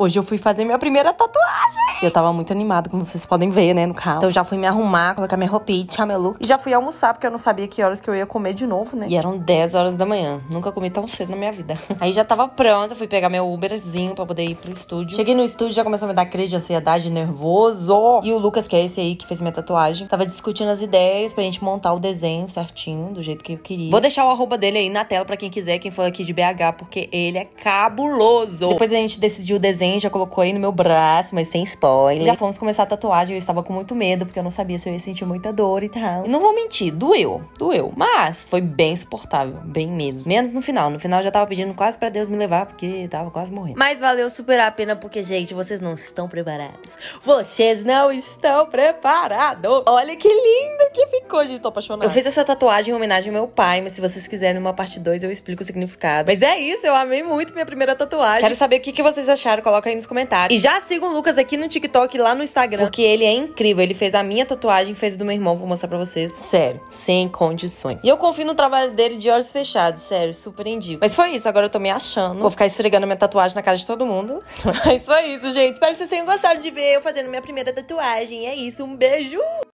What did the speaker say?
Hoje eu fui fazer minha primeira tatuagem. Eu tava muito animada, como vocês podem ver, né, no carro. Então eu já fui me arrumar, colocar minha roupinha, look. E já fui almoçar, porque eu não sabia que horas que eu ia comer de novo, né? E eram 10 horas da manhã. Nunca comi tão cedo na minha vida. Aí já tava pronta, fui pegar meu Uberzinho pra poder ir pro estúdio. Cheguei no estúdio, já começou a me dar crise de ansiedade, nervoso. E o Lucas, que é esse aí que fez minha tatuagem, tava discutindo as ideias pra gente montar o desenho certinho, do jeito que eu queria. Vou deixar o arroba dele aí na tela pra quem quiser, quem for aqui de BH, porque ele é cabuloso. Depois a gente decidiu o desenho, já colocou aí no meu braço, mas sem spoiler. Já fomos começar a tatuagem, eu estava com muito medo, porque eu não sabia se eu ia sentir muita dor e tal. E não vou mentir, doeu, doeu. Mas foi bem suportável, bem mesmo. Menos no final. No final eu já tava pedindo quase pra Deus me levar, porque tava quase morrendo. Mas valeu super a pena, porque, gente, vocês não estão preparados. Vocês não estão preparados. Olha que lindo que ficou, gente. Tô apaixonada. Eu fiz essa tatuagem em homenagem ao meu pai, mas se vocês quiserem uma parte 2, eu explico o significado. Mas é isso, eu amei muito minha primeira tatuagem. Quero saber o que, que vocês acharam, coloca aí nos comentários. E já sigam o Lucas aqui no TikTok e lá no Instagram, porque ele é incrível. Ele fez a minha tatuagem, fez do meu irmão, vou mostrar pra vocês. Sério, sem condições. E eu confio no trabalho dele de olhos fechados, sério, super indico. Mas foi isso, agora eu tô me achando. Vou ficar esfregando minha tatuagem na cara de todo mundo. Mas foi isso, gente. Espero que vocês tenham gostado de ver eu fazendo minha primeira tatuagem. É isso, um beijo!